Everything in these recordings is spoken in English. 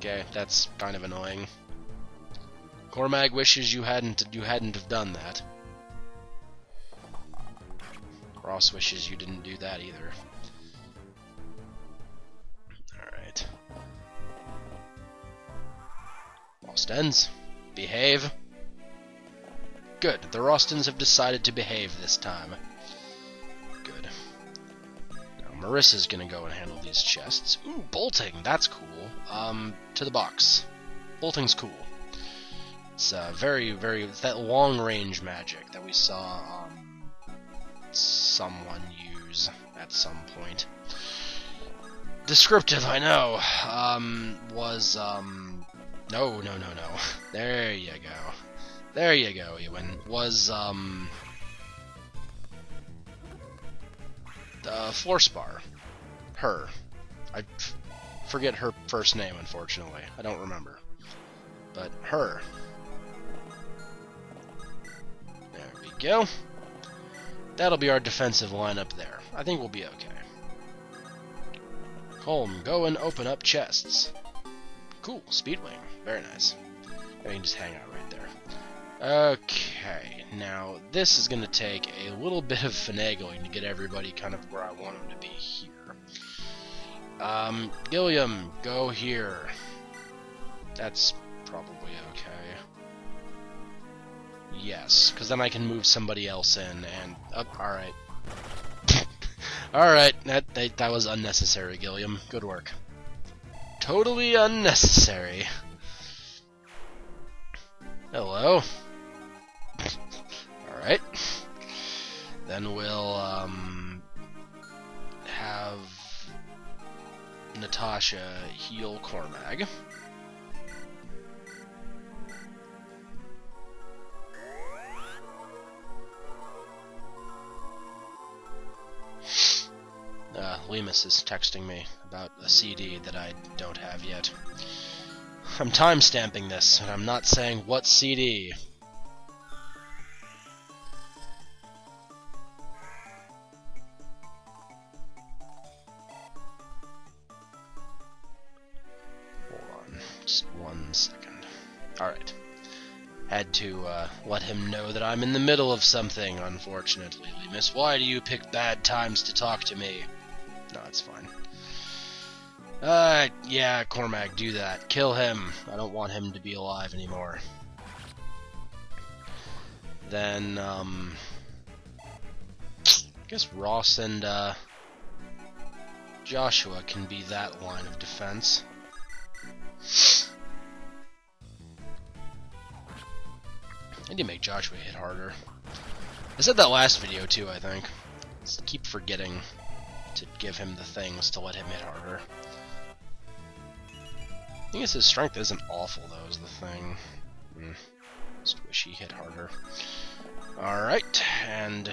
Okay, that's kind of annoying. Cormag wishes you hadn't you hadn't have done that. Ross wishes you didn't do that either. Alright. Lost ends. Behave. Good. The Rostons have decided to behave this time. Marisa's gonna go and handle these chests. Ooh, bolting. That's cool. Um, to the box. Bolting's cool. It's uh, very, very, that long-range magic that we saw um, someone use at some point. Descriptive, I know. Um, was um, no, no, no, no. There you go. There you go, Ewan. Was um, Uh, the floor spar. Her. I forget her first name, unfortunately. I don't remember. But her. There we go. That'll be our defensive lineup there. I think we'll be okay. Colm, go and open up chests. Cool, Speedwing. Very nice. I can just hang out right there. Okay, now this is going to take a little bit of finagling to get everybody kind of where I want them to be here. Um, Gilliam, go here. That's probably okay. Yes, because then I can move somebody else in, and... Oh, alright. alright, that, that, that was unnecessary, Gilliam. Good work. Totally unnecessary. Hello. Alright. Then we'll, um... have... Natasha heal Cormag. Uh, Lemus is texting me about a CD that I don't have yet. I'm timestamping this, and I'm not saying what CD. Just one second. Alright. Had to uh, let him know that I'm in the middle of something, unfortunately. Lemus, why do you pick bad times to talk to me? No, it's fine. Uh, yeah, Cormag, do that. Kill him. I don't want him to be alive anymore. Then, um... I guess Ross and, uh... Joshua can be that line of defense. I need to make Joshua hit harder. I said that last video too, I think. Just keep forgetting to give him the things to let him hit harder. I guess his strength isn't awful, though, is the thing. Mm. Just wish he hit harder. Alright, and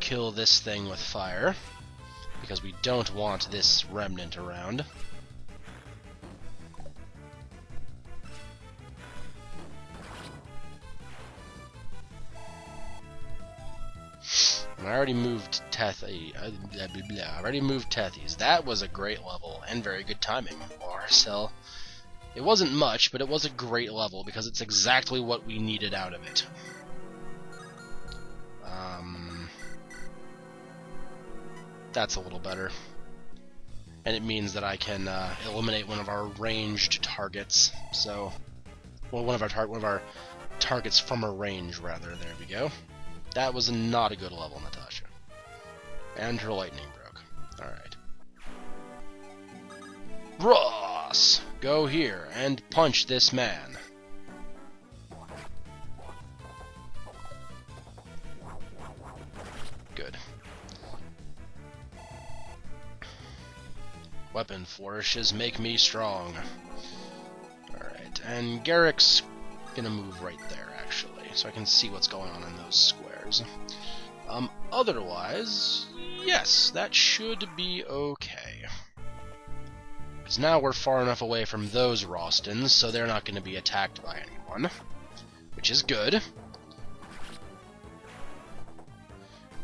kill this thing with fire, because we don't want this remnant around. I already moved Tethy. Uh. I already moved Tethys. That was a great level and very good timing. RSL. It wasn't much, but it was a great level because it's exactly what we needed out of it. Um, that's a little better. And it means that I can uh, eliminate one of our ranged targets. So, well, one of our tar one of our targets from a range, rather. There we go. That was not a good level, Natasha. And her lightning broke. Alright. Ross! Go here and punch this man. Good. Weapon flourishes make me strong. Alright, and Gerik's gonna move right there, actually, so I can see what's going on in those squares. Um, otherwise, yes, that should be okay. Because now we're far enough away from those Rostons, so they're not going to be attacked by anyone. Which is good.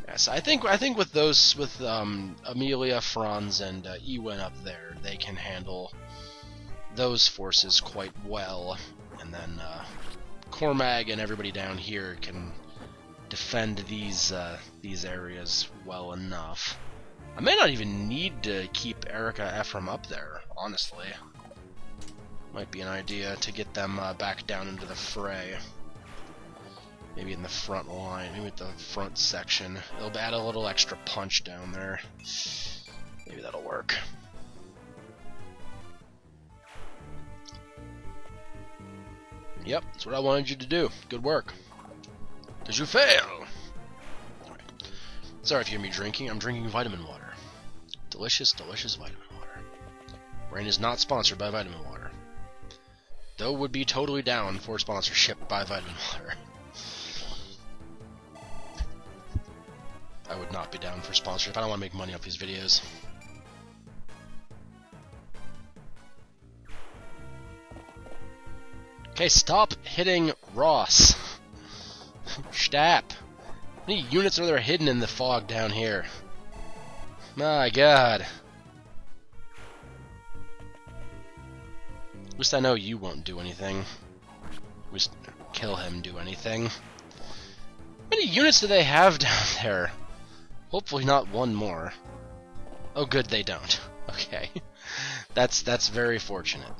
Yes, I think I think with those with um, Amelia, Franz, and uh, up there, they can handle those forces quite well, and then uh, Cormag and everybody down here can defend these uh, these areas well enough. I may not even need to keep Eirika Ephraim up there, honestly. Might be an idea to get them uh, back down into the fray. Maybe in the front line, maybe at the front section. It'll add a little extra punch down there. Maybe that'll work. Yep, that's what I wanted you to do. Good work. You fail? Sorry if you hear me drinking. I'm drinking vitamin water. Delicious, delicious vitamin water. Rayne is not sponsored by vitamin water. Though would be totally down for sponsorship by vitamin water. I would not be down for sponsorship. I don't want to make money off these videos. Okay, stop hitting Ross. Stop. How many units are there hidden in the fog down here? My god. At least I know you won't do anything. At least kill him do anything. How many units do they have down there? Hopefully not one more. Oh good, they don't. Okay. That's that's very fortunate.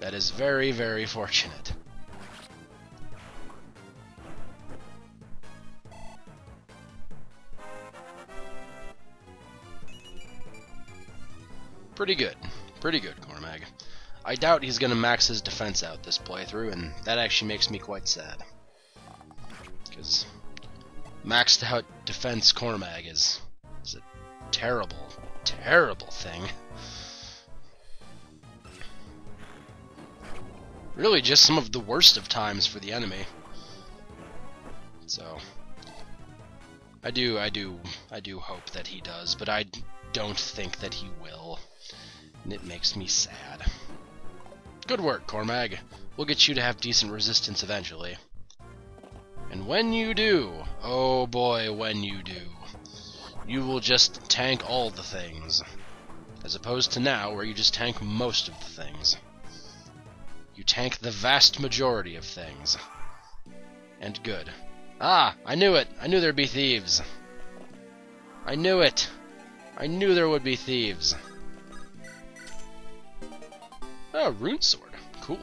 That is very, very fortunate. Pretty good. Pretty good, Cormag. I doubt he's going to max his defense out this playthrough, and that actually makes me quite sad. Because maxed out defense Cormag is, is a terrible, terrible thing. really just some of the worst of times for the enemy. So I do I do I do hope that he does, but I don't think that he will. And it makes me sad. Good work, Cormag. We'll get you to have decent resistance eventually. And when you do, oh boy, when you do, you will just tank all the things. As opposed to now, where you just tank most of the things. You tank the vast majority of things. And good. Ah! I knew it! I knew there'd be thieves! I knew it! I knew there would be thieves! Oh, rune sword. Cool.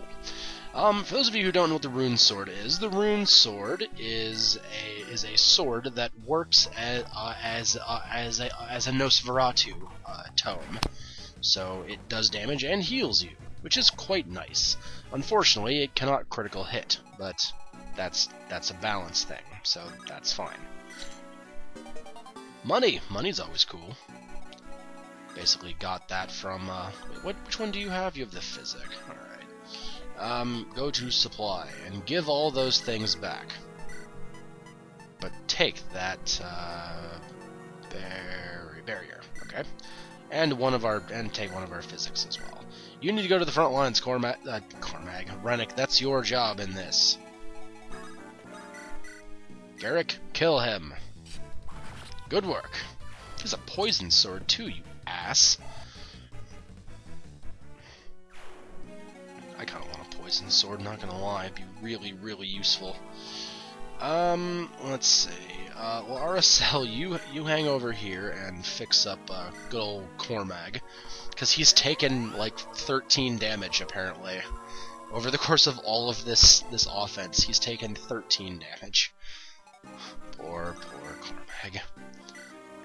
Um, for those of you who don't know what the rune sword is, the rune sword is a is a sword that works as uh, as uh, as a as a Nosferatu uh, tome. So it does damage and heals you which is quite nice. Unfortunately, it cannot critical hit, but that's that's a balance thing, so that's fine. Money! Money's always cool. Basically got that from, uh, what, which one do you have? You have the physic, alright. Um, go to supply, and give all those things back. But take that, uh, barrier, okay? And one of our, and take one of our physics as well. You need to go to the front lines, Cormac. Uh, Cormag. Rennac, that's your job in this. Gerik, kill him. Good work. He's a poison sword, too, you ass. I kind of want a poison sword, not gonna lie. It'd be really, really useful. Um, let's see. Uh, well, RSL, you you hang over here and fix up uh, good old Cormag because he's taken like 13 damage apparently. Over the course of all of this this offense, he's taken 13 damage. Poor, poor Cormag.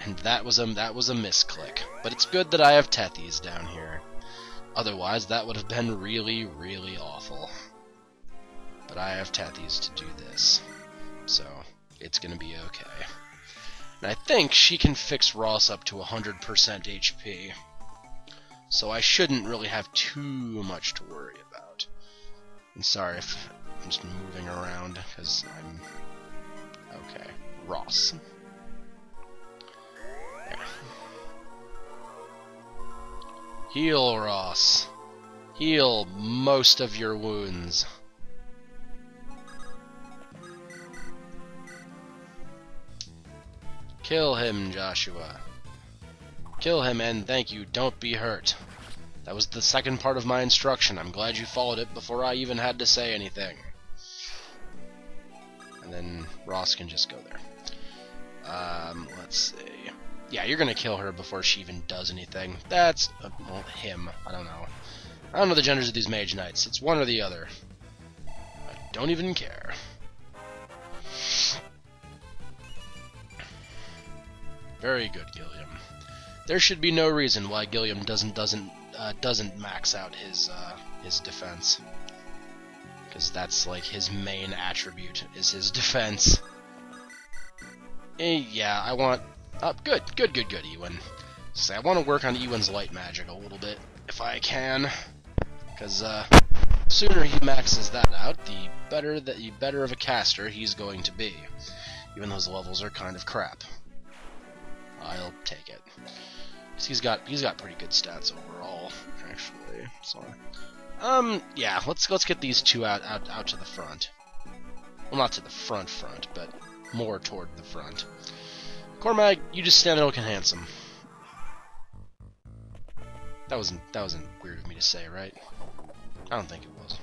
That was a that was a misclick. But it's good that I have Tethys down here. Otherwise, that would have been really, really awful. But I have Tethys to do this. So, it's gonna be okay. And I think she can fix Ross up to 100% HP. So I shouldn't really have too much to worry about. And sorry if I'm just moving around, because I'm... Okay, Ross. Heal, Ross. Heal most of your wounds. Kill him, Joshua. Kill him and thank you, don't be hurt. That was the second part of my instruction. I'm glad you followed it before I even had to say anything. And then Ross can just go there. Um, let's see. Yeah, you're gonna kill her before she even does anything. That's uh, well, him. I don't know. I don't know the genders of these mage knights. It's one or the other. I don't even care. Very good, Gilliam. There should be no reason why Gilliam doesn't doesn't uh, doesn't max out his uh, his defense, because that's like his main attribute is his defense. Eh, yeah, I want. Oh, good, good, good, good, Ewan. Say, I want to work on Ewan's light magic a little bit if I can, because uh, sooner he maxes that out, the better that the better of a caster he's going to be. Even though those levels are kind of crap. I'll take it. Cause he's got he's got pretty good stats overall, actually. So, um, yeah, let's let's get these two out out out to the front. Well, not to the front front, but more toward the front. Cormag, you just stand there looking handsome. That wasn't that wasn't weird of me to say, right? I don't think it was.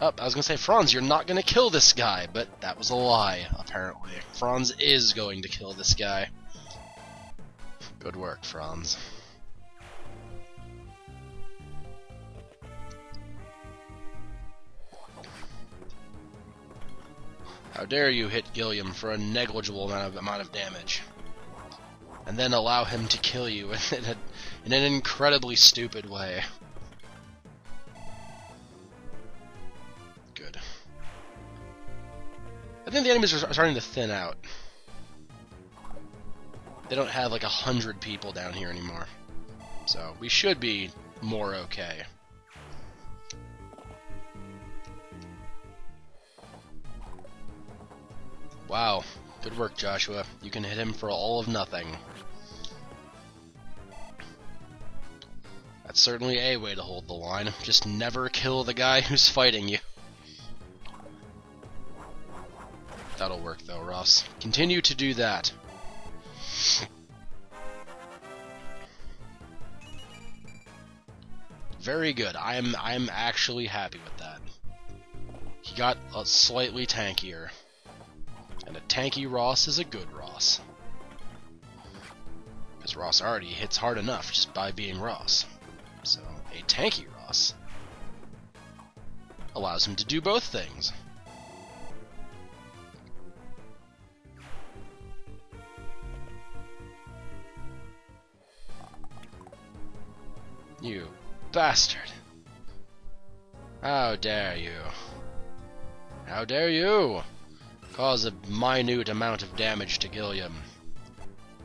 Oh, I was gonna say, Franz, you're not gonna kill this guy, but that was a lie, apparently. Franz is going to kill this guy. Good work, Franz. How dare you hit Gilliam for a negligible amount of, amount of damage. And then allow him to kill you in, a, in an incredibly stupid way. Good. I think the enemies are starting to thin out. They don't have like a hundred people down here anymore. So we should be more okay. Wow. Good work, Joshua. You can hit him for all of nothing. That's certainly a way to hold the line. Just never kill the guy who's fighting you. That'll work though, Ross. Continue to do that. Very good. I'm I'm actually happy with that. He got a slightly tankier. Tanky Ross is a good Ross. Because Ross already hits hard enough just by being Ross. So, a tanky Ross allows him to do both things. You bastard. How dare you? How dare you? Cause a minute amount of damage to Gilliam.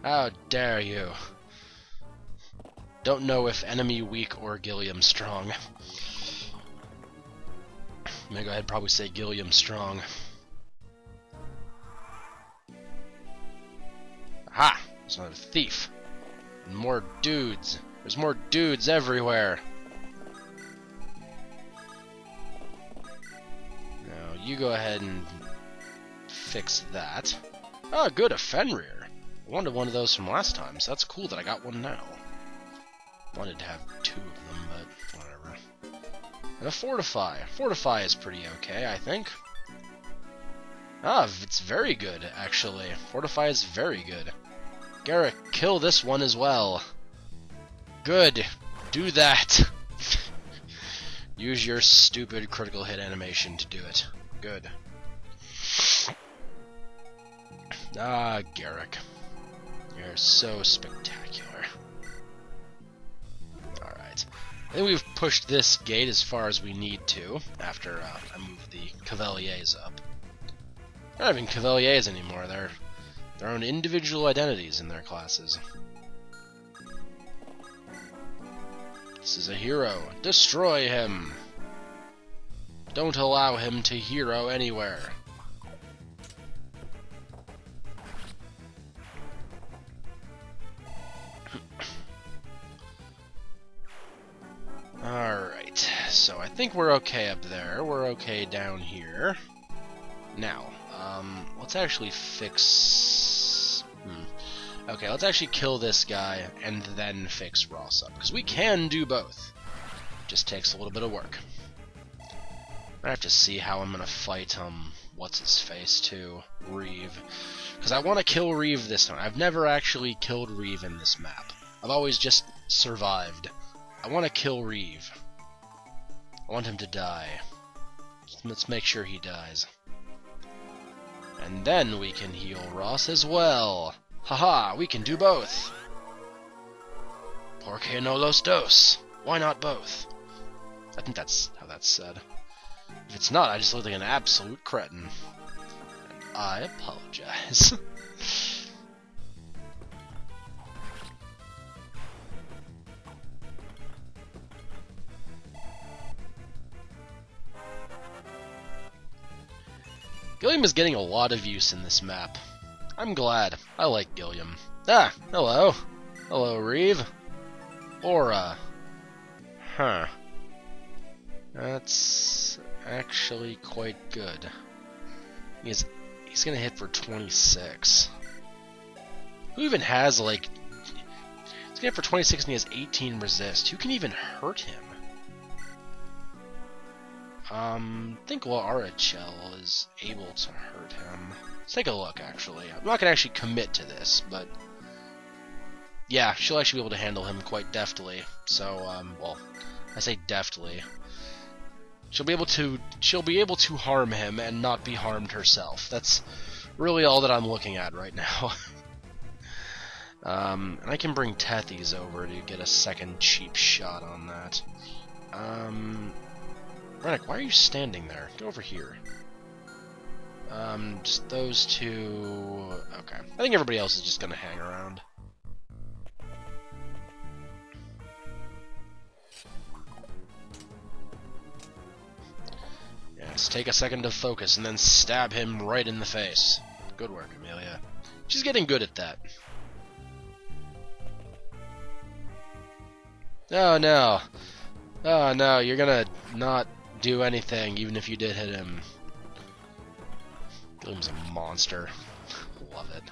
How dare you? Don't know if enemy weak or Gilliam strong. I'm gonna go ahead and probably say Gilliam strong. Aha! There's another thief. And more dudes. There's more dudes everywhere. Now, you go ahead and fix that. Oh, good, a Fenrir. I wanted one of those from last time, so that's cool that I got one now. Wanted to have two of them, but whatever. And a Fortify. Fortify is pretty okay, I think. Ah, it's very good, actually. Fortify is very good. Gerik, kill this one as well. Good. Do that. Use your stupid critical hit animation to do it. Good. Ah, Gerik. You're so spectacular. Alright. I think we've pushed this gate as far as we need to, after uh, I move the Cavaliers up. They're not even Cavaliers anymore, they're their own individual identities in their classes. This is a hero. Destroy him! Don't allow him to hero anywhere. So I think we're okay up there. We're okay down here. Now, um, let's actually fix... Hmm. Okay, let's actually kill this guy and then fix Ross up. Because we can do both. Just takes a little bit of work. I have to see how I'm gonna fight um what's his face too, Riev. Because I want to kill Riev this time. I've never actually killed Riev in this map. I've always just survived. I want to kill Riev. I want him to die. Let's make sure he dies. And then we can heal Ross as well. Haha, we can do both. Porque no los dos? Why not both? I think that's how that's said. If it's not, I just look like an absolute cretin. And I apologize. Gilliam is getting a lot of use in this map. I'm glad. I like Gilliam. Ah, hello. Hello, Riev. Aura. Huh. That's actually quite good. He's he's gonna hit for 26. Who even has like? He's gonna hit for 26 and he has 18 resist. Who can even hurt him? Um, I think L'Arachel is able to hurt him. Let's take a look, actually. I'm not gonna actually commit to this, but yeah, she'll actually be able to handle him quite deftly. So, um, well, I say deftly. She'll be able to she'll be able to harm him and not be harmed herself. That's really all that I'm looking at right now. um, and I can bring Tethys over to get a second cheap shot on that. Um, Rennac, why are you standing there? Get over here. Um, just those two... Okay. I think everybody else is just gonna hang around. Yes, take a second to focus and then stab him right in the face. Good work, Amelia. She's getting good at that. Oh no. Oh no, you're gonna not do anything, even if you did hit him. Gloom's a monster. Love it.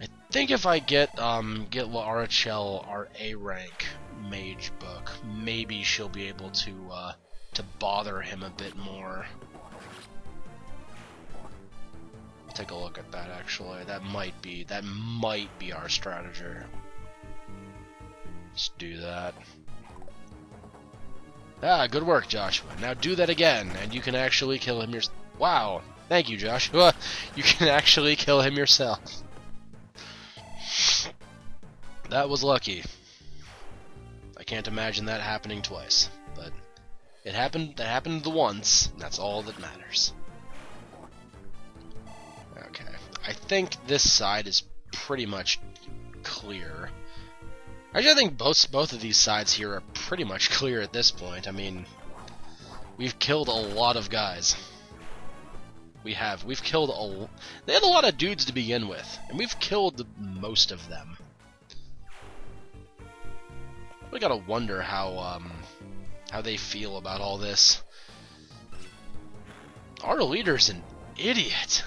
I think if I get um get L'Arachel our A rank mage book, maybe she'll be able to uh, to bother him a bit more. Take a look at that actually. That might be that might be our strategy. Let's do that. Ah, good work, Joshua. Now do that again, and you can actually kill him yourself. Wow. Thank you, Joshua. You can actually kill him yourself. That was lucky. I can't imagine that happening twice, but it happened. That happened the once. that's all that matters. Okay. I think this side is pretty much clear. Actually, I think both both of these sides here are pretty much clear at this point. I mean, we've killed a lot of guys. We have. We've killed a... They had a lot of dudes to begin with, and we've killed most of them. We gotta wonder how, um, how they feel about all this. Our leader's an idiot.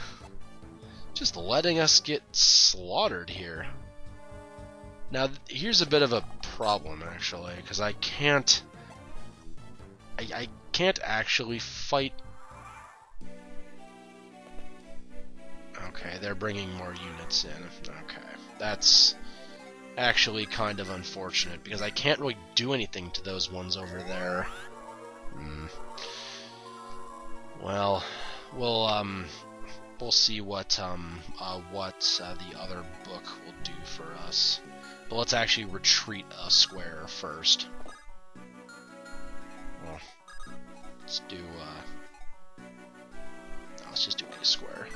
Just letting us get slaughtered here. Now, here's a bit of a problem, actually, because I can't... I, I can't actually fight... Okay, they're bringing more units in. Okay, that's actually kind of unfortunate, because I can't really do anything to those ones over there. Hmm. Well, we'll, um, we'll see what, um, uh, what uh, the other book will do for us. But let's actually retreat a square first. Well, let's do, uh, let's just do a square.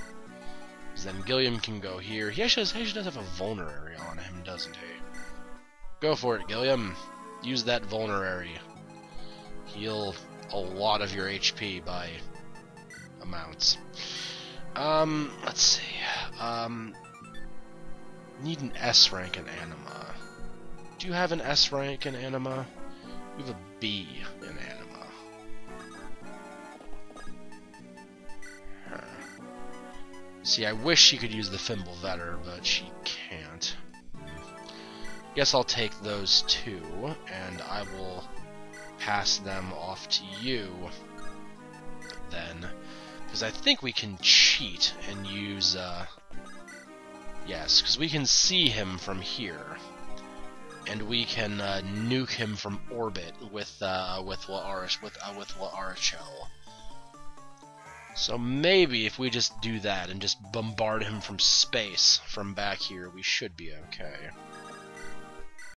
Then Gilliam can go here. He actually, he actually does have a vulnerary on him, doesn't he? Go for it, Gilliam. Use that vulnerary. Heal a lot of your HP by amounts. Um, let's see. Um, need an S rank in Anima. Do you have an S rank in Anima? You have a B in Anima. Huh. See, I wish she could use the Fimbulvetr, but she can't. Guess I'll take those two, and I will pass them off to you then. Because I think we can cheat and use, uh... Yes, because we can see him from here. And we can uh, nuke him from orbit with uh, with Laarish with uh, with L'Arachel. So maybe if we just do that and just bombard him from space from back here, we should be okay.